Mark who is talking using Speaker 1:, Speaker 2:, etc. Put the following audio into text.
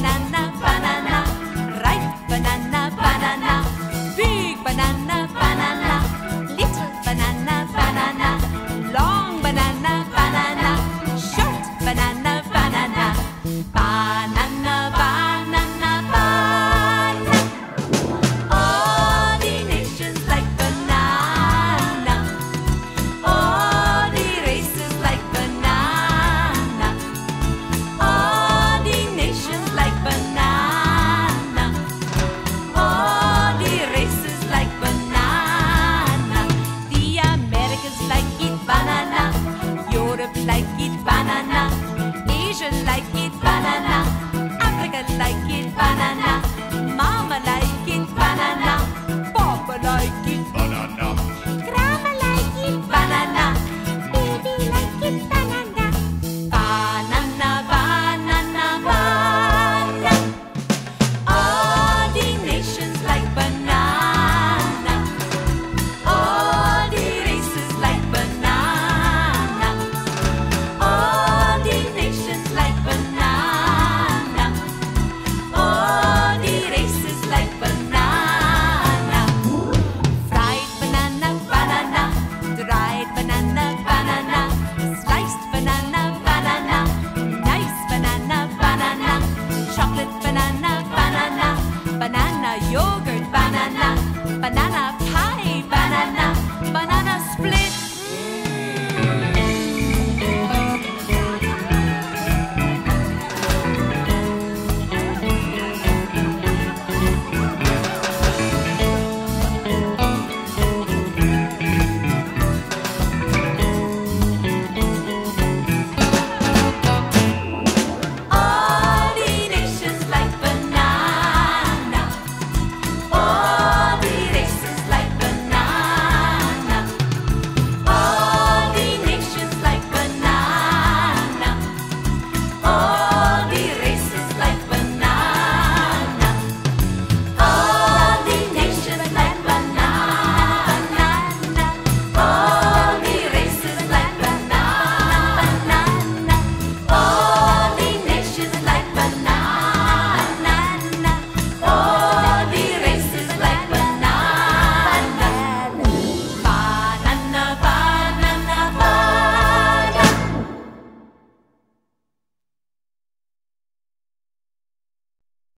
Speaker 1: happening. yoga.